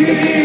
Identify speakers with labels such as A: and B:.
A: you.